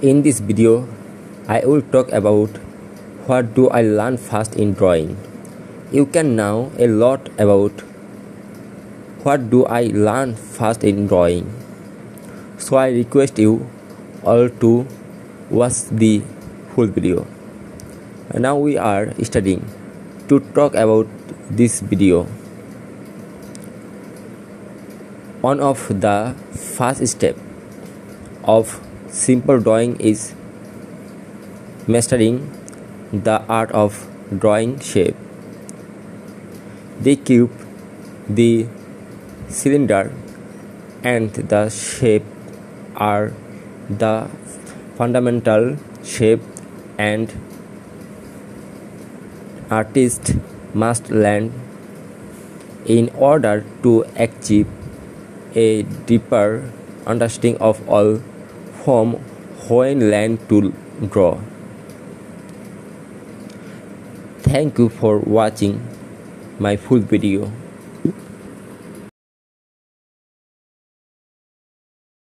In this video, I will talk about what do I learn fast in drawing. You can know a lot about what do I learn fast in drawing. So I request you all to watch the full video. Now we are studying to talk about this video. One of the first step of simple drawing is mastering the art of drawing shape. The cube, the cylinder, and the shape are the fundamental shape and artist must learn in order to achieve a deeper understanding of all form when learn to draw. Thank you for watching my full video.